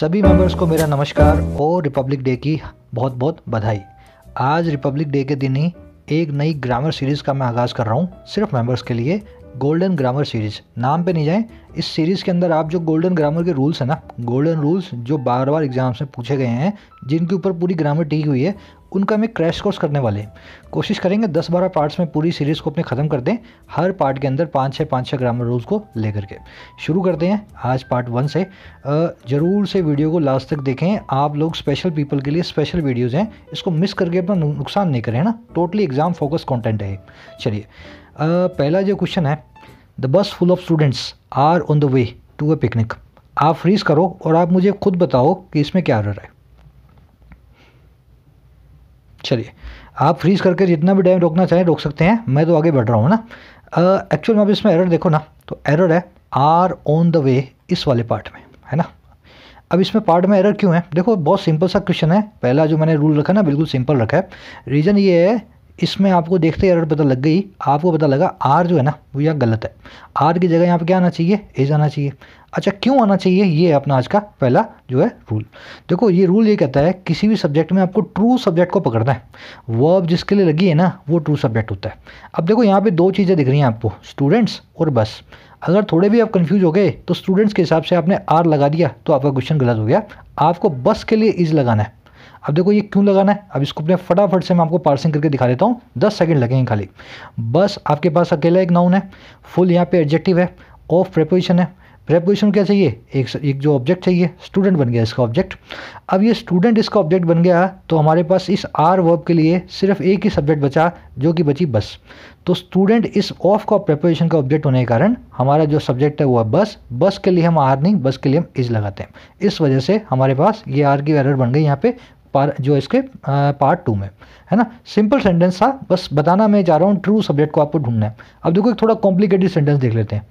सभी मेंबर्स को मेरा नमस्कार और रिपब्लिक डे की बहुत बहुत बधाई। आज रिपब्लिक डे के दिन ही एक नई ग्रामर सीरीज़ का मैं आगाज़ कर रहा हूँ, सिर्फ़ मेंबर्स के लिए गोल्डन ग्रामर सीरीज़ नाम पे नहीं जाएँ, इस सीरीज़ के अंदर आप जो गोल्डन ग्रामर के रूल्स हैं ना गोल्डन रूल्स जो बार बार एग्ज़ाम्स में पूछे गए हैं, जिनके ऊपर पूरी ग्रामर टिकी हुई है उनका हम एक क्रैश कोर्स करने वाले हैं। कोशिश करेंगे दस बारह पार्ट्स में पूरी सीरीज़ को अपने ख़त्म कर दें, हर पार्ट के अंदर पाँच छः पाँच छः ग्रामर रूल्स को लेकर के। शुरू करते हैं आज पार्ट वन से। ज़रूर से वीडियो को लास्ट तक देखें। आप लोग स्पेशल पीपल के लिए स्पेशल वीडियोज़ हैं। इसको मिस करके अपना नुकसान नहीं करें ना? टोटली एग्ज़ाम फोकस कॉन्टेंट है चलिए। पहला जो क्वेश्चन है the bus full of students are on the way to a picnic आप फ्रीज़ करो और आप मुझे खुद बताओ कि इसमें क्या रहा है। चलिए, आप फ्रीज़ करके जितना भी टाइम रोकना चाहें, रोक सकते हैं। मैं तो आगे बढ़ रहा हूँ ना? एक्चुअल में अब इसमें एरर देखो ना तो एरर है आर ऑन द वे इस वाले पार्ट में, है ना? अब इसमें पार्ट में एरर क्यों है? देखो, बहुत सिंपल सा क्वेश्चन है। पहला जो मैंने रूल रखा ना, बिल्कुल सिंपल रखा है। रीज़न ये है इसमें आपको देखते ही एरर पता लग गई। आपको पता लगा आर जो है ना, वो यहाँ गलत है। आर की जगह यहाँ पे क्या आना चाहिए? एज आना चाहिए। अच्छा क्यों आना चाहिए? ये अपना आज का पहला जो है रूल देखो, ये रूल ये कहता है, किसी भी सब्जेक्ट में आपको ट्रू सब्जेक्ट को पकड़ना है। वर्ब जिसके लिए लगी है ना, वो ट्रू सब्जेक्ट होता है। अब देखो, यहाँ पे दो चीज़ें दिख रही हैं आपको स्टूडेंट्स और बस अगर थोड़े भी आप कंफ्यूज हो गए तो स्टूडेंट्स के हिसाब से आपने आर लगा दिया तो आपका क्वेश्चन गलत हो गया। आपको बस के लिए इज़ लगाना है। अब देखो ये क्यों लगाना है? अब इसको अपने फटाफट से मैं आपको पार्सिंग करके दिखा देता हूँ। दस सेकंड लगेंगे खाली। बस आपके पास अकेला एक नाउन है। फुल यहाँ पे एडजेक्टिव है। ऑफ़ प्रेपोजिशन है। प्रेपोजिशन क्या चाहिए? एक एक जो ऑब्जेक्ट चाहिए। स्टूडेंट बन गया इसका ऑब्जेक्ट अब ये स्टूडेंट इसका ऑब्जेक्ट बन गया तो हमारे पास इस आर वर्ब के लिए सिर्फ़ एक ही सब्जेक्ट बचा, जो कि बची बस। तो स्टूडेंट इस ऑफ़ का प्रेपोजिशन का ऑब्जेक्ट होने के कारण हमारा जो सब्जेक्ट है वो है बस। बस के लिए हम आर नहीं, बस के लिए हम इज़ लगाते हैं। इस वजह से हमारे पास ये आर की एरर बन गई यहाँ पे। पार जो इसके पार्ट टू में, है ना? सिंपल सेंटेंस था, बस बताना मैं जा रहा हूँ ट्रू सब्जेक्ट को आपको ढूंढना है। अब देखो, एक थोड़ा कॉम्प्लिकेटेड सेंटेंस देख लेते हैं।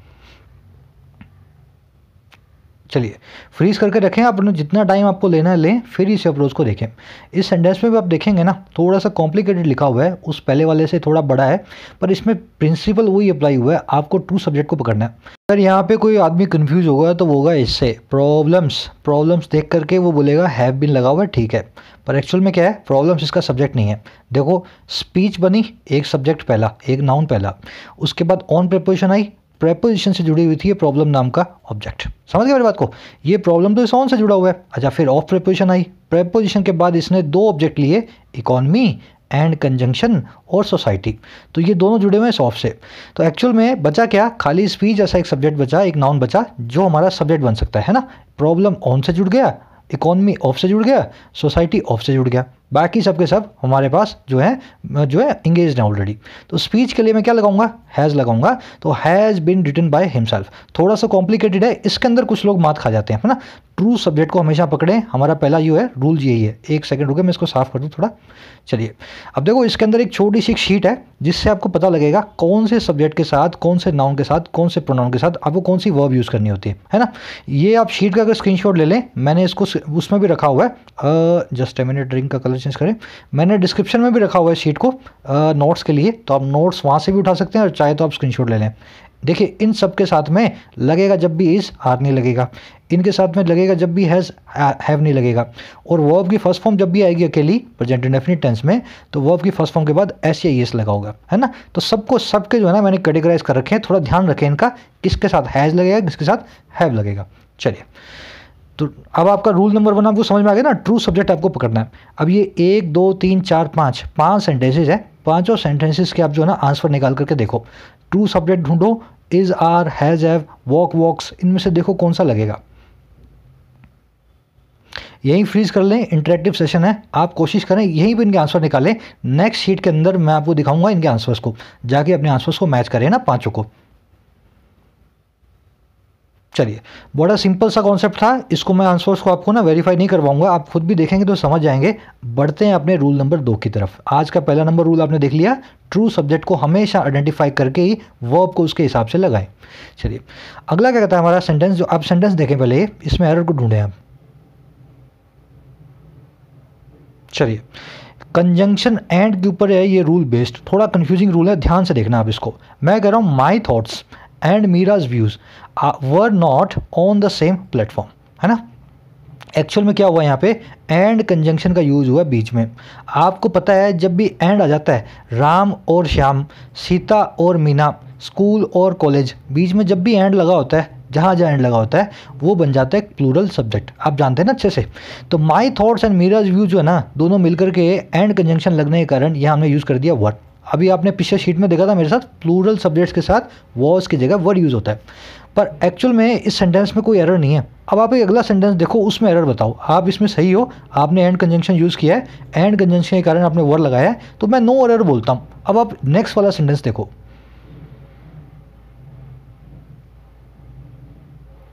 चलिए फ्रीज करके रखें अपने जितना टाइम आपको लेना है, लें, फिर इस अप्रोच को देखें। इस सेंटेंस में भी आप देखेंगे ना, थोड़ा सा कॉम्प्लिकेटेड लिखा हुआ है, उस पहले वाले से थोड़ा बड़ा है, पर इसमें प्रिंसिपल वही अप्लाई हुआ है, आपको ट्रू सब्जेक्ट को पकड़ना है। अगर यहाँ पे कोई आदमी कंफ्यूज होगा तो वो होगा इससे प्रॉब्लम्स प्रॉब्लम्स देख करके वो बोलेगा हैव बिन लगा हुआ है, ठीक है। पर एक्चुअल में क्या है प्रॉब्लम्स इसका सब्जेक्ट नहीं है। देखो स्पीच बनी, एक सब्जेक्ट पहला, एक नाउन पहला। उसके बाद ऑन प्रपोजिशन आई प्रेपोजिशन से जुड़ी हुई थी ये प्रॉब्लम नाम का ऑब्जेक्ट समझ गए मेरी बात को? ये प्रॉब्लम तो इस ऑन से जुड़ा हुआ है। अच्छा फिर ऑफ़ प्रेपोजिशन आई। प्रेपोजिशन के बाद इसने दो ऑब्जेक्ट लिए इकोनॉमी एंड कंजंक्शन और सोसाइटी तो ये दोनों जुड़े हुए हैं सॉफ्ट से। तो एक्चुअल में बचा क्या? खाली स्पीच जैसा एक सब्जेक्ट बचा, एक नाउन बचा, जो हमारा सब्जेक्ट बन सकता है ना? प्रॉब्लम ऑन से जुड़ गया इकोनॉमी ऑफ़ से जुड़ गया, सोसाइटी ऑफ़ से जुड़ गया। बाकी सब के सब हमारे पास जो है जो है इंगेज है ऑलरेडी तो स्पीच के लिए मैं क्या लगाऊँगा? हैज़ लगाऊँगा। तो has been written by himself थोड़ा सा कॉम्प्लिकेटेड है, इसके अंदर कुछ लोग मात खा जाते हैं, है ना? ट्रू सब्जेक्ट को हमेशा पकड़ें। हमारा पहला यू है रूल यही है। एक सेकंड रुके, मैं इसको साफ़ कर दूँ थोड़ा। चलिए। अब देखो, इसके अंदर एक छोटी सी शीट है, जिससे आपको पता लगेगा कौन से सब्जेक्ट के साथ, कौन से नाउन के साथ, कौन से प्रोनाउन के साथ आपको कौन सी वर्ब यूज़ करनी होती है। है ना? ये आप शीट का अगर स्क्रीन ले लें, मैंने इसको उसमें भी रखा हुआ है। जस्ट ए मिनट ड्रिंक का कलर चेंज करें। मैंने डिस्क्रिप्शन में भी रखा हुआ है शीट को नोट्स के लिए। तो आप नोट्स वहाँ से भी उठा सकते हैं और चाहे तो आप स्क्रीनशॉट ले लें। देखिए, इन सब के साथ में लगेगा जब भी इज़ आर नहीं लगेगा। इनके साथ में लगेगा जब भी हैज़ हैव नहीं लगेगा। और वर्ब की फ़र्स्ट फॉर्म जब भी आएगी अकेली प्रेजेंट इंडेफिनिट टेंस में तो वर्ब की फ़र्स्ट फॉर्म के बाद एस या एस लगा होगा है ना? तो सबको, सबके जो है ना, मैंने कैटेगराइज कर रखे हैं, थोड़ा ध्यान रखें इनका, किसके साथ हैज़ लगेगा, किसके साथ हैव लगेगा। चलिए तो अब आपका रूल नंबर वन आपको समझ में आ गया ना ट्रू सब्जेक्ट आपको पकड़ना है। अब ये एक, दो, तीन, चार, पाँच पाँच सेंटेंसेज है। पाँचों सेंटेंसेस के आप जो है ना आंसर निकाल करके देखो। ट्रू सब्जेक्ट ढूंढो is are has have walk walks इनमें से देखो कौन सा लगेगा। यहीं फ्रीज कर लें इंटरेक्टिव सेशन है, आप कोशिश करें यहीं पर इनके आंसर निकालें। नेक्स्ट शीट के अंदर मैं आपको दिखाऊँगा इनके आंसर्स को, जाके अपने आंसर्स को मैच करें ना पाँचों को। चलिए, बड़ा सिंपल सा कॉन्सेप्ट था, इसको मैं आंसर्स को आपको ना वेरीफाई नहीं करवाऊँगा, आप खुद भी देखेंगे तो समझ जाएँगे। बढ़ते हैं अपने रूल नंबर दो की तरफ़। आज का पहला नंबर रूल आपने देख लिया ट्रू सब्जेक्ट को हमेशा आइडेंटिफाई करके ही वर्ब को उसके हिसाब से लगाएँ। चलिए, अगला क्या कहता है हमारा सेंटेंस जो आप सेंटेंस देखें पहले, इसमें एरर को ढूंढें आप। चलिए कंजंक्शन एंड के ऊपर है ये रूल बेस्ड थोड़ा कंफ्यूजिंग रूल है, ध्यान से देखना आप इसको। मैं कह रहा हूँ my thoughts and Meera's views were not on the same platform है ना? एक्चुअल में क्या हुआ यहाँ पे? एंड कंजंक्शन का यूज़ हुआ बीच में। आपको पता है, जब भी एंड आ जाता है, राम और श्याम, सीता और मीना, स्कूल और कॉलेज, बीच में जब भी एंड लगा होता है, जहाँ जहाँ एंड लगा होता है, वो बन जाता है प्लूरल सब्जेक्ट आप जानते हैं ना अच्छे से? तो my thoughts and Meera's view जो है ना, दोनों मिलकर के एंड कंजंक्शन लगने के कारण यहाँ हमने यूज़ कर दिया वर्ड अभी आपने पिछले शीट में देखा था मेरे साथ प्लूरल सब्जेक्ट्स के साथ वॉज़ की जगह वर्ड यूज़ होता है। पर एक्चुअल में इस सेंटेंस में कोई एरर नहीं है। अब आप एक अगला सेंटेंस देखो, उसमें एरर बताओ। आप इसमें सही हो, आपने एंड कंजंक्शन यूज़ किया है। एंड कंजंक्शन के कारण आपने वर्ड लगाया है। तो मैं नो एरर बोलता हूँ। अब आप नेक्स्ट वाला सेंटेंस देखो।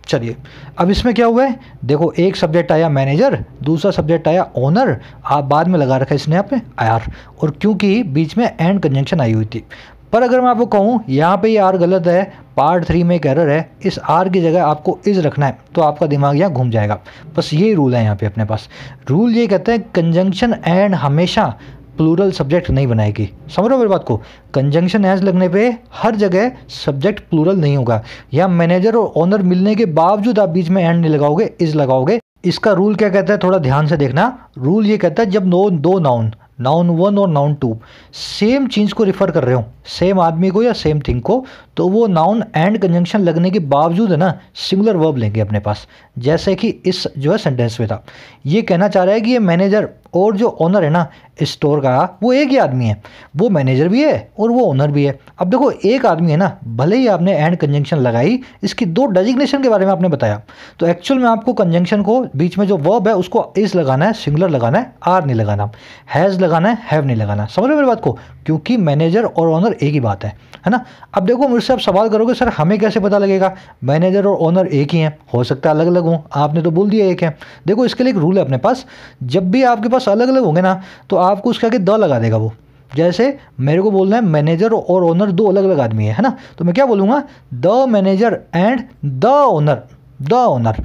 चलिए, अब इसमें क्या हुआ है? देखो, एक सब्जेक्ट आया मैनेजर दूसरा सब्जेक्ट आया ओनर आप बाद में लगा रखा इसने आपने आर और क्योंकि बीच में एंड कंजंक्शन आई हुई थी। पर अगर मैं आपको कहूँ, यहाँ पे ये आर गलत है पार्ट थ्री में एक एरर है, इस आर की जगह आपको इज़ रखना है तो आपका दिमाग यहाँ घूम जाएगा। बस ये रूल है यहाँ पे अपने पास। रूल ये कहते हैं कंजंक्शन एंड हमेशा प्लूरल सब्जेक्ट नहीं बनाएगी। समझ रहे हो मेरी बात को? कंजंक्शन एज लगने पे हर जगह सब्जेक्ट प्लूरल नहीं होगा। या मैनेजर और ओनर मिलने के बावजूद आप बीच में एंड नहीं लगाओगे इज़ लगाओगे। इसका रूल क्या कहता है? थोड़ा ध्यान से देखना। रूल ये कहता है, जब नो, दो नाउन नाउन वन और नाउन टू सेम चीज़ को रिफ़र कर रहे हो सेम आदमी को या सेम थिंग को तो वो नाउन एंड कंजंक्शन लगने के बावजूद है ना सिंगुलर वर्ब लेंगे अपने पास। जैसे कि इस जो है सेंटेंस में था। ये कहना चाह रहा है कि ये मैनेजर और जो ओनर है ना स्टोर का, वो एक ही आदमी है। वो मैनेजर भी है और वो ओनर भी है। अब देखो, एक आदमी है ना, भले ही आपने एंड कंजंक्शन लगाई, इसकी दो डेजिग्नेशन के बारे में आपने बताया। तो एक्चुअल में आपको कंजंक्शन को, बीच में जो वर्ब है, उसको इस लगाना है सिंगुलर लगाना है आर नहीं लगाना। हैज़ लगाना है हैव नहीं लगाना। समझ रहे मेरी बात को? क्योंकि मैनेजर और ओनर एक ही बात है है ना? अब देखो, मुझसे आप सवाल करोगे, सर, हमें कैसे पता लगेगा? मैनेजर और ओनर एक ही हैं, हो सकता है अलग अलग हों। आपने तो बोल दिया एक है। देखो, इसके लिए एक रूल है अपने पास। जब भी आपके पास अलग अलग होंगे ना तो आपको उसके आगे द लगा देगा वो। जैसे, मेरे को बोलना है, मैनेजर और ओनर दो अलग अलग आदमी है है ना? तो मैं क्या बोलूँगा? The manager and the owner the owner.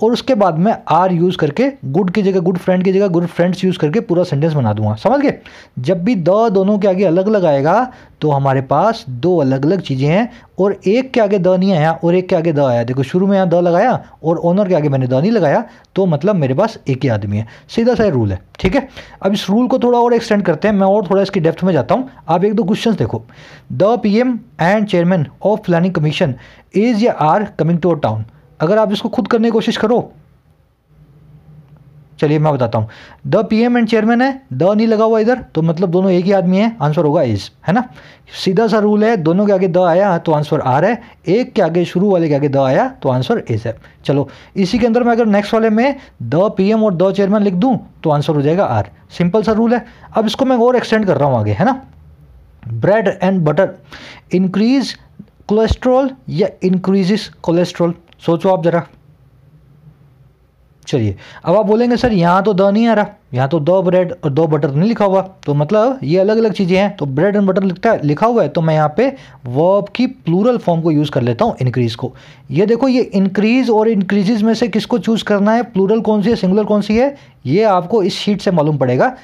और उसके बाद में आर यूज़ करके गुड की जगह गुड फ्रेंड की जगह गुड फ्रेंड्स यूज़ करके पूरा सेंटेंस बना दूँगा। समझ गए? जब भी द दोनों के आगे अलग अलग आएगा तो हमारे पास दो अलग अलग चीज़ें हैं और एक के आगे द नहीं आया और एक के आगे द आया। देखो, शुरू में यहाँ द लगाया और ओनर के आगे मैंने द नहीं लगाया तो मतलब मेरे पास एक ही आदमी है। सीधा सा रूल है, ठीक है? अब इस रूल को थोड़ा और एक्सटेंड करते हैं, मैं और थोड़ा इसकी डेप्थ में जाता हूँ। आप एक दो क्वेश्चन देखो। The PM and chairman of planning commission is या are coming to a town अगर आप इसको खुद करने की कोशिश करो। चलिए मैं बताता हूँ। द पीएम एंड चेयरमैन है, द नहीं लगा हुआ इधर तो मतलब दोनों एक ही आदमी है, आंसर होगा इज़ है ना? सीधा सा रूल है, दोनों के आगे द आया तो आंसर आर है। एक के आगे शुरू, वाले के आगे द आया तो आंसर इज़ है। चलो, इसी के अंदर मैं अगर नेक्स्ट वाले में द पीएम और द चेयरमैन लिख दूँ तो आंसर हो जाएगा आर। सिंपल सा रूल है। अब इसको मैं और एक्सटेंड कर रहा हूँ आगे, है ना? Bread and butter increase cholesterol या इंक्रीजेस कोलेस्ट्रॉल सोचो आप ज़रा। चलिए, अब आप बोलेंगे, सर, यहाँ तो द नहीं आ रहा। यहाँ तो द ब्रेड और दो बटर नहीं लिखा हुआ। तो मतलब ये अलग अलग चीज़ें हैं। तो ब्रेड एंड बटर लिखता है, लिखा हुआ है तो मैं यहाँ पे वर्ब की प्लूरल फॉर्म को यूज़ कर लेता हूँ इंक्रीज़ को। ये देखो, ये इंक्रीज़ और इंक्रीजेज में से किसको चूज़ करना है? प्लूरल कौन सी है? सिंगुलर कौन सी है? ये आपको इस शीट से मालूम पड़ेगा।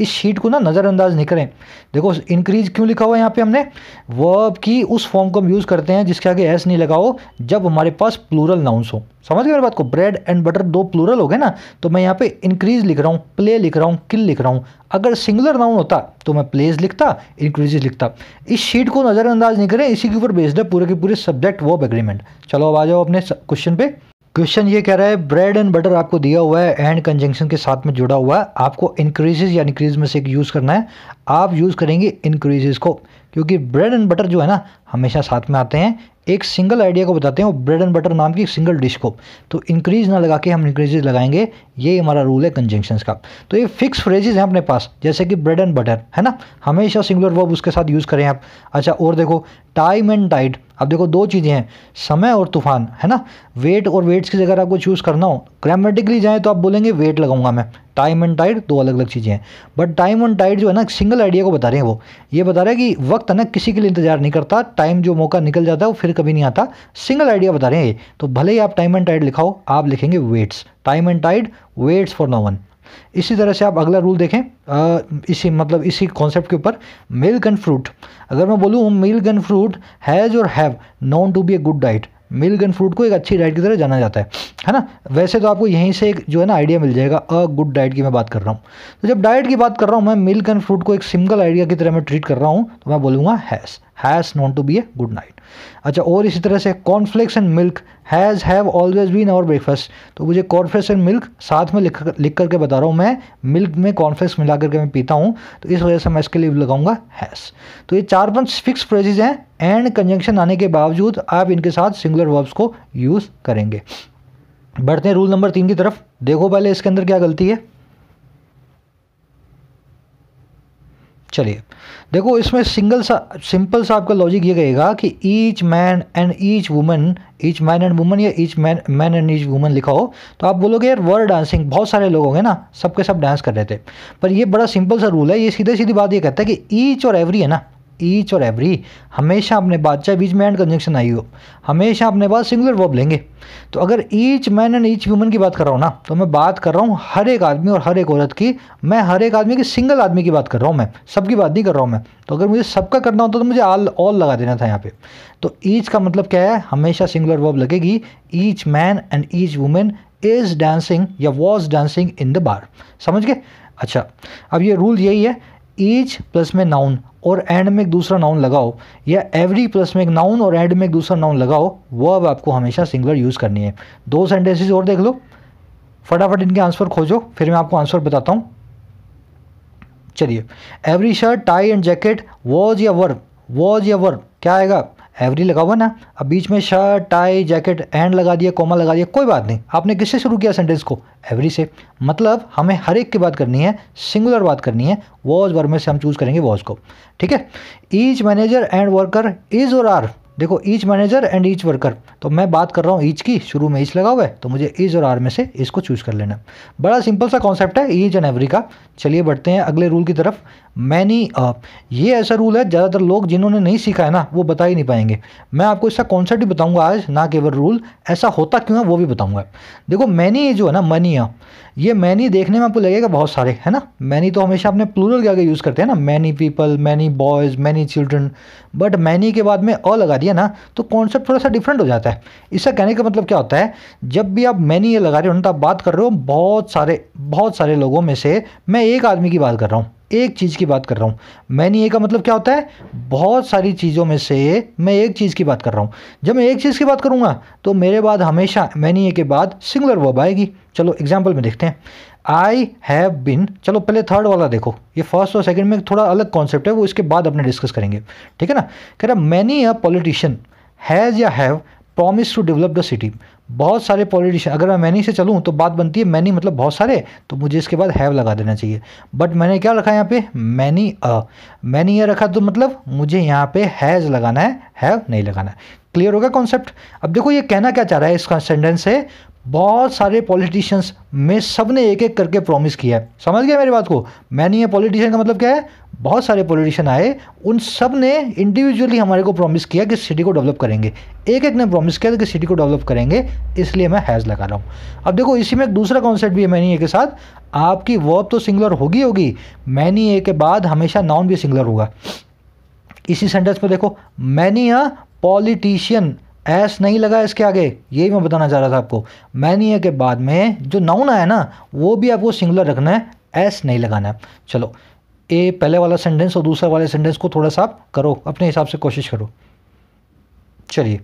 इस शीट को ना नज़रअंदाज नहीं करें। देखो इंक्रीज क्यों लिखा हुआ है यहाँ पे हमने? वर्ब की उस फॉर्म को हम यूज़ करते हैं जिसके आगे एस नहीं लगाओ, जब हमारे पास प्लूरल नाउंस हो। समझ गए मेरी बात को? ब्रेड एंड बटर दो प्लूरल हो गए ना? तो मैं यहाँ पे इंक्रीज लिख रहा हूँ प्ले लिख रहा हूँ किल लिख रहा हूँ। अगर सिंगुलर नाउन होता तो मैं प्लेज लिखता इंक्रीजेज लिखता। इस शीट को नज़रअंदाज नहीं करें, इसी के ऊपर बेस्ड है पूरे के पूरे सब्जेक्ट वर्ब एग्रीमेंट चलो, अब आ जाओ अपने क्वेश्चन पे। क्वेश्चन ये कह रहा है ब्रेड एंड बटर आपको दिया हुआ है एंड कंजंक्शन के साथ में जुड़ा हुआ है। आपको इंक्रीजेज या इंक्रीज में से एक यूज़ करना है। आप यूज़ करेंगे इंक्रीजेज को, क्योंकि ब्रेड एंड बटर जो है ना, हमेशा साथ में आते हैं। एक सिंगल आइडिया को बताते हैं, वो ब्रेड एंड बटर नाम की एक सिंगल डिश को। तो इंक्रीज ना लगा के हम इंक्रीजेज लगाएँगे, ये हमारा रूल है कंजंक्शंस का। तो ये फिक्स फ्रेजेज हैं अपने पास, जैसे कि ब्रेड एंड बटर है ना? हमेशा सिंगुलर वर्ब उसके साथ यूज़ करें आप। अच्छा और देखो टाइम एंड टाइड अब देखो, दो चीज़ें हैं, समय और तूफ़ान, है ना? वेट और वेट्स की जगह आपको चूज़ करना हो ग्रामेटिकली जाएँ तो आप बोलेंगे वेट लगाऊँगा मैं। टाइम एंड टाइड दो अलग अलग चीज़ें हैं। बट टाइम एंड टाइड जो है ना सिंगल आइडिया को बता रहे हैं वो। ये बता रहे हैं कि वक्त है ना, किसी के लिए इंतज़ार नहीं करता टाइम जो मौका निकल जाता है, वो फिर कभी नहीं आता। सिंगल आइडिया बता रहे हैं तो भले ही आप टाइम एंड टाइड लिखाओ आप लिखेंगे waits time and tide waits for no one इसी तरह से आप अगला रूल देखें। आ, इसी मतलब इसी कॉन्सेप्ट के ऊपर मिल्क एंड फ्रूट अगर मैं बोलूँ मिल्क एंड फ्रूट हैज़ और have known to be a good diet milk and fruit को एक अच्छी डाइट की तरह जाना जाता है। है ना? वैसे तो आपको यहीं से एक जो है ना आइडिया मिल जाएगा अ गुड डाइट की मैं बात कर रहा हूँ। तो जब डाइट की बात कर रहा हूँ मैं मिल्क एंड फ्रूट को एक सिंगल आइडिया की तरह मैं ट्रीट कर रहा हूँ तो मैं बोलूँगा has has known to be a good night अच्छा और इसी तरह से cornflakes and milk has have always been our breakfast तो मुझे कॉर्नफ्लेक्स एंड मिल्क साथ में लिख लिख करके बता रहा हूँ मैं। मिल्क में कॉर्नफ्लेक्स मिला करके मैं पीता हूँ। तो इस वजह से मैं इसके लिए लगाऊँगा हैज़ तो ये चार पाँच फिक्स फ्रेजेज हैं। एंड कंजंक्शन आने के बावजूद आप इनके साथ सिंगुलर वर्ब्स को यूज़ करेंगे। बढ़ते हैं रूल नंबर तीन की तरफ़। देखो पहले इसके अंदर क्या गलती है। चलिए। देखो, इसमें सिंगल सा सिंपल सा आपका लॉजिक ये कहेगा कि each man and each woman each man and woman या each man man and each woman लिखा हो तो आप बोलोगे, यार वर्ड डांसिंग बहुत सारे लोग होंगे ना, सबके सब डांस कर रहे थे। पर ये बड़ा सिंपल सा रूल है, ये सीधे सीधी बात ये कहता है कि ईच और एवरी है ना ईच और एवरी हमेशा अपने बाद चाहे बीच में एंड कंजंक्शन आई हो, हमेशा अपने पास सिंगुलर वर्ब लेंगे। तो अगर each man and each woman की बात कर रहा हूँ ना तो मैं बात कर रहा हूँ हर एक आदमी और हर एक औरत की, मैं हर एक आदमी की सिंगल आदमी की बात कर रहा हूँ मैं, सबकी बात नहीं कर रहा हूँ मैं। तो अगर मुझे सबका करना होता तो मुझे आल ऑल लगा देना था यहाँ पे। तो ईच का मतलब क्या है? हमेशा सिंगुलर वर्ब लगेगी। Each man and each women is dancing या was dancing in the bar समझ गए? अच्छा अब ये रूल यही है ईच प्लस में नाउन और एंड में एक दूसरा नाउन लगाओ, या एवरी प्लस में एक नाउन और एंड में एक दूसरा नाउन लगाओ वो अब आपको हमेशा सिंगुलर यूज़ करनी है। दो सेंटेंसेस और देख लो। फटाफट इनके आंसर खोजो, फिर मैं आपको आंसर बताता हूँ। चलिए। Every shirt tie and jacket was या वर्ब वॉज़ या वर्ब क्या आएगा? एवरी लगा हुआ ना? अब बीच में शर्ट टाई जैकेट एंड लगा दिया कोमा लगा दिया, कोई बात नहीं। आपने किससे शुरू किया सेंटेंस को? एवरी से। मतलब हमें हर एक की बात करनी है सिंगुलर बात करनी है वॉज़ वर्ब में से हम चूज़ करेंगे वॉज़ को। ठीक है? Each manager and worker is और आर देखो each manager and each worker तो मैं बात कर रहा हूँ ईच की, शुरू में ईच लगा हुआ है तो मुझे ईज और आर में से इसको चूज़ कर लेना बड़ा सिंपल सा कॉन्सेप्ट है ईच एंड एवरी का। चलिए बढ़ते हैं अगले रूल की तरफ़। मैनी ये ऐसा रूल है, ज़्यादातर लोग जिन्होंने नहीं सीखा है ना, वो बता ही नहीं पाएँगे। मैं आपको इसका कॉन्सेप्ट ही बताऊँगा आज, ना केवल रूल ऐसा होता क्यों है वो भी बताऊँगा। देखो, मैनी जो है ना मनी ये मैनी देखने में आपको लगेगा बहुत सारे, है ना? मैनी तो हमेशा अपने प्लूरल के आगे यूज़ करते हैं ना? Many people many boys many children but many के बाद में अ लगा दिया ना तो कॉन्सेप्ट थोड़ा सा डिफरेंट हो जाता है। इसका कहने का मतलब क्या होता है? जब भी आप मैनी ये लगा रहे हो ना तो आप बात कर रहे हो, बहुत सारे बहुत सारे लोगों में से मैं एक आदमी की बात कर रहा हूँ। एक चीज़ की बात कर रहा हूँ। मैनी ए का मतलब क्या होता है? बहुत सारी चीज़ों में से मैं एक चीज़ की बात कर रहा हूँ। जब मैं एक चीज़ की बात करूँगा तो मेरे बाद हमेशा मैनी ए के बाद सिंगुलर वर्ब आएगी। चलो एग्ज़ाम्पल में देखते हैं। आई हैव बिन चलो, पहले थर्ड वाला देखो। ये फ़र्स्ट और सेकंड में थोड़ा अलग कॉन्सेप्ट है, वो इसके बाद अपने डिस्कस करेंगे। ठीक है ना? कह रहा, मैनी अ पॉलिटिशियन हैज़ या have promise to develop the city बहुत सारे पॉलिटिशियन अगर मैं मैनी से चलूँ तो बात बनती है मैनी मतलब बहुत सारे तो मुझे इसके बाद हैव लगा देना चाहिए। बट मैंने क्या रखा यहाँ पे? मैनी, अ, मैनी ये रखा तो मतलब मुझे यहाँ पे हैज़ लगाना है हैव नहीं लगाना है। क्लियर होगा कॉन्सेप्ट अब देखो ये कहना क्या चाह रहा है इसका सेंटेंस से? बहुत सारे पॉलिटिशियंस में सबने एक एक करके प्रॉमिस किया है। समझ गया मेरी बात को? मैनी ये पॉलिटिशियन का मतलब क्या है? बहुत सारे पॉलिटिशियन आए, उन सबने इंडिविजुअली हमारे को प्रॉमिस किया कि सिटी को डेवलप करेंगे। एक एक ने प्रॉमिस किया कि सिटी को डेवलप करेंगे, इसलिए मैं हैज़ लगा रहा हूँ। अब देखो, इसी में एक दूसरा कॉन्सेप्ट भी है, मैनी ए के साथ। आपकी वर्ब तो सिंगुलर होगी होगी। मैनी ए के बाद हमेशा नाउन भी सिंगुलर होगा। इसी सेंटेंस में देखो, मैनी अ पॉलिटिशियन एस नहीं लगा इसके आगे। यही मैं बताना चाह रहा था आपको। मैनी ए के बाद में जो नाउन आया ना, वो भी आपको सिंगुलर रखना है एस नहीं लगाना है। चलो ए पहले वाला सेंटेंस और दूसरा वाले सेंटेंस को थोड़ा सा आप करो, अपने हिसाब से कोशिश करो। चलिए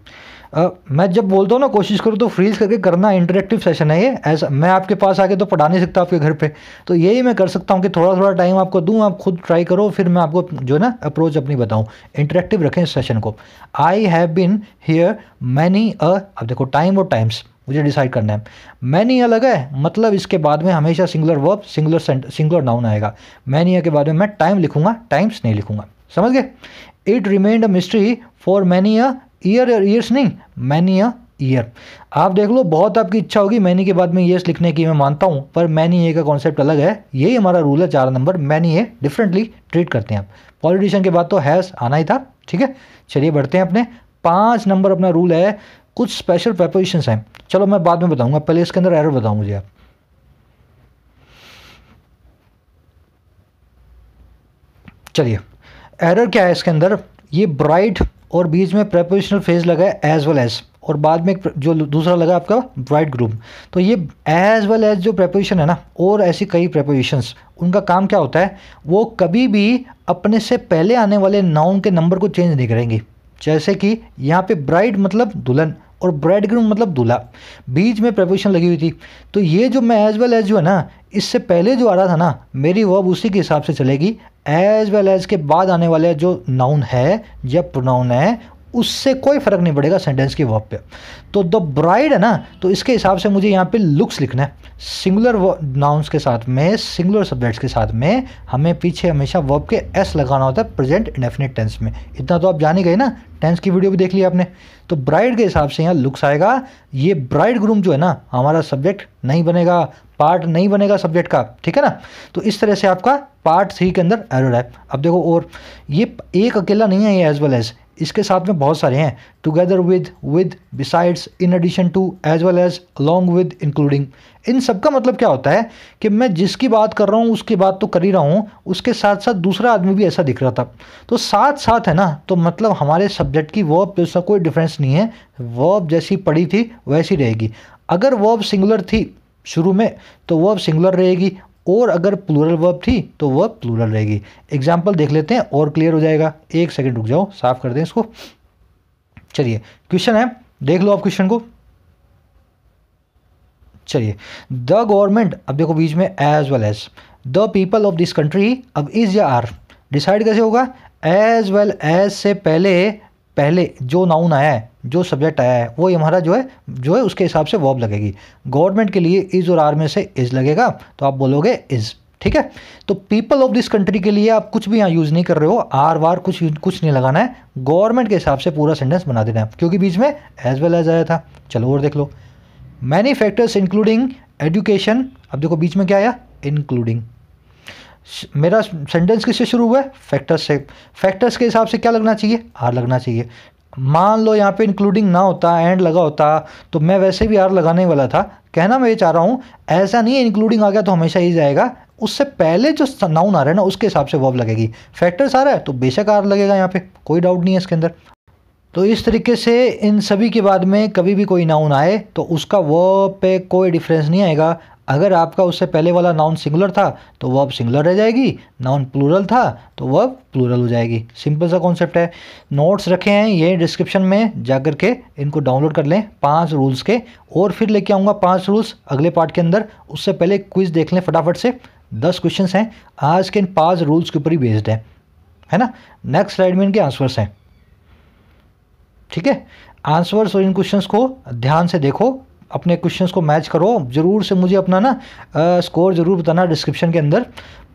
मैं जब बोलता हूँ ना, कोशिश करो तो फ्रीज करके करना इंटरेक्टिव सेशन है ये। ऐसा मैं आपके पास आके तो पढ़ा नहीं सकता आपके घर पे। तो यही मैं कर सकता हूँ कि थोड़ा थोड़ा टाइम आपको दूँ, आप खुद ट्राई करो, फिर मैं आपको जो ना अप्रोच अपनी बताऊँ। इंटरेक्टिव रखें इस सेशन को। I have been here many a, अब देखो टाइम और टाइम्स मुझे डिसाइड करना है। मैनी अलग है मतलब इसके बाद में हमेशा singular verb singular singular noun आएगा। मैनी के बाद में, मैं टाइम लिखूँगा टाइम्स नहीं लिखूँगा। समझ गए? It remained a mystery for many a year years नहीं मैनी अ ईयर आप देख लो, बहुत आपकी इच्छा होगी मैनी के बाद में ईयर्स लिखने की, मैं मानता हूँ, पर मैनी ए का कॉन्सेप्ट अलग है। यही हमारा रूल है, चार number many a differently treat करते हैं आप। पॉलिटिशियन के बाद तो हैज़ आना ही था, ठीक है? चलिए बढ़ते हैं अपने। पाँच नंबर अपना रूल है कुछ स्पेशल प्रपोजिशंस हैं। चलो मैं बाद में बताऊँगा। पहले इसके अंदर एरर बताऊँ मुझे आप। चलिए। एरर क्या है इसके अंदर? ये ब्राइट और बीच में प्रपोजिशनल फ़ेज़ लगा है एज वेल एज और बाद में जो दूसरा लगा आपका ब्राइट ग्रूम तो ये एज वेल एज जो प्रेपोजिशन है ना, और ऐसी कई प्रेपोजिशंस उनका काम क्या होता है? वो कभी भी अपने से पहले आने वाले नाउन के नंबर को चेंज नहीं करेंगी। जैसे कि यहाँ पे ब्राइड मतलब दुल्हन और ब्राइड ग्रूम मतलब दूल्हा। बीच में प्रपोजिशन लगी हुई थी। तो ये जो मैं एज वेल एज जो है ना, इससे पहले जो आ रहा था ना, मेरी वर्ब उसी के हिसाब से चलेगी। एज वेल एज के बाद आने वाले जो नाउन है या प्रोनाउन है उससे कोई फ़र्क नहीं पड़ेगा सेंटेंस की वर्ब पे। तो द ब्राइड है ना तो इसके हिसाब से मुझे यहाँ पे लुक्स लिखना है। सिंगुलर नाउन्स के साथ में सिंगुलर सब्जेक्ट्स के साथ में हमें पीछे हमेशा वर्ब के एस लगाना होता है प्रेजेंट इंडेफिनिट टेंस में। इतना तो आप जान ही गए ना टेंस की वीडियो भी देख लिया आपने। तो ब्राइड के हिसाब से यहाँ लुक्स आएगा। ये ब्राइड ग्रूम जो है ना, हमारा सब्जेक्ट नहीं बनेगा पार्ट नहीं बनेगा सब्जेक्ट का, ठीक है ना? तो इस तरह से आपका पार्ट थ्री के अंदर एरर है। अब देखो और, ये एक अकेला नहीं है ये एज वेल एज इसके साथ में बहुत सारे हैं। Together with with besides in addition to as well as along with including इन सब का मतलब क्या होता है कि मैं जिसकी बात कर रहा हूँ, उसकी बात तो कर ही रहा हूँ, उसके साथ साथ दूसरा आदमी भी ऐसा दिख रहा था। तो साथ साथ है ना तो मतलब हमारे सब्जेक्ट की वर्ब जैसा कोई डिफरेंस नहीं है। वर्ब जैसी पड़ी थी, वैसी रहेगी। अगर वर्ब सिंगुलर थी शुरू में तो वर्ब सिंगुलर रहेगी। और अगर प्लूरल वर्ब थी तो वह प्लूरल रहेगी। एग्ज़ाम्पल देख लेते हैं, और क्लियर हो जाएगा। एक सेकेंड रुक जाओ, साफ़ कर दें इसको। चलिए क्वेश्चन है। देख लो आप क्वेश्चन को। चलिए द गवर्नमेंट अब देखो बीच में as well as the people of this country अब इज़ या आर डिसाइड कैसे होगा? एज वेल एज से पहले पहले जो नाउन आया है, जो सब्जेक्ट आया है, वो हमारा जो है जो है उसके हिसाब से वॉब लगेगी। गवर्नमेंट के लिए इज़ और आर में से इज़ लगेगा तो आप बोलोगे इज़ ठीक है? तो पीपल ऑफ़ दिस कंट्री के लिए आप कुछ भी यहाँ यूज़ नहीं कर रहे हो आर वार कुछ कुछ नहीं लगाना है। गवर्नमेंट के हिसाब से पूरा सेंटेंस बना देना है, क्योंकि बीच में एज वेल एज आया था। चलो और देख लो। मैनी फैक्टर्स इंक्लूडिंग एजुकेशन अब देखो बीच में क्या आया? इंक्लूडिंग मेरा सेंटेंस किससे शुरू हुआ है? फैक्टर्स से। फैक्टर्स के हिसाब से क्या लगना चाहिए? आर लगना चाहिए। मान लो यहाँ पे इंक्लूडिंग ना होता एंड लगा होता तो मैं वैसे भी आर लगाने वाला था। कहना मैं ये चाह रहा हूँ, ऐसा नहीं है इंक्लूडिंग आ गया तो हमेशा ही जाएगा। उससे पहले जो नाउन आ रहा है ना, उसके हिसाब से वर्ब लगेगी। फैक्टर्स आ रहा है तो बेशक आर लगेगा यहाँ पे। कोई डाउट नहीं है इसके अंदर। तो इस तरीके से इन सभी के बाद में कभी भी कोई नाउन आए तो उसका वर्ब पे कोई डिफरेंस नहीं आएगा। अगर आपका उससे पहले वाला नाउन सिंगुलर था तो वह अब सिंगुलर रह जाएगी। नाउन प्लूरल था तो वर्ब प्लूरल हो जाएगी। सिंपल सा कॉन्सेप्ट है। नोट्स रखे हैं ये डिस्क्रिप्शन में, जा कर के इनको डाउनलोड कर लें पाँच रूल्स के। और फिर लेके आऊँगा पाँच रूल्स अगले पार्ट के अंदर। उससे पहले क्विज देख लें फटाफट से। दस क्वेश्चन हैं। आज के इन पाँच रूल्स के ऊपर ही बेस्ड है। है ना? नेक्स्ट स्लाइड में इनके आंसर्स हैं। ठीक है? आंसर्स और इन क्वेश्चंस को ध्यान से देखो। अपने क्वेश्चंस को मैच करो। ज़रूर से मुझे अपना ना स्कोर ज़रूर बताना डिस्क्रिप्शन के अंदर।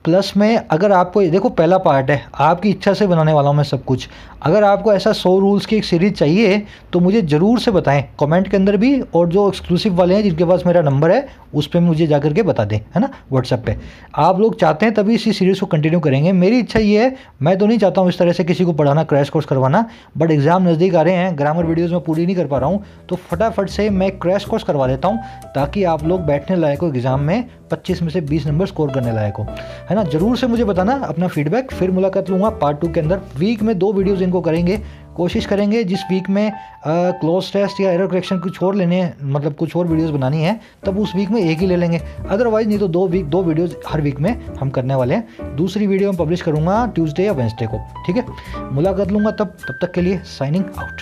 प्लस में अगर आपको, देखो पहला पार्ट है, आपकी इच्छा से बनाने वाला हूँ मैं सब कुछ। अगर आपको ऐसा सौ रूल्स की एक सीरीज़ चाहिए तो मुझे ज़रूर से बताएँ, कमेंट के अंदर भी, और जो एक्सक्लूसिव वाले हैं, जिनके पास मेरा नंबर है, उस पर मुझे जा करके बता दें, है ना व्हाट्सएप पे। आप लोग चाहते हैं, तभी इसी सीरीज़ को कंटिन्यू करेंगे। मेरी इच्छा ये है, मैं तो नहीं चाहता हूँ इस तरह से किसी को पढ़ाना क्रैश कोर्स करवाना बट एग्ज़ाम नज़दीक आ रहे हैं ग्रामर वीडियोज़ में पूरी नहीं कर पा रहा हूँ तो फटाफट से मैं क्रैश कोर्स करवा देता हूँ, ताकि आप लोग बैठने लायक हो एग्ज़ाम में, पच्चीस में से बीस नंबर स्कोर करने लायक हो, है ना, ज़रूर से मुझे बताना, अपना फीडबैक फिर मुलाकात लूँगा पार्ट टू के अंदर। वीक में दो वीडियोज़ इनको करेंगे। कोशिश करेंगे जिस वीक में क्लोज टेस्ट या एरर करेक्शन कुछ और लेने मतलब कुछ और वीडियोस बनानी है, तब उस वीक में एक ही ले लेंगे। अदरवाइज़ नहीं तो दो वीक दो वीडियोस हर वीक में हम करने वाले हैं। दूसरी वीडियो में पब्लिश करूँगा ट्यूसडे या वेंसडे को, ठीक है? मुलाकात लूँगा तब तब तक के लिए साइनिंग आउट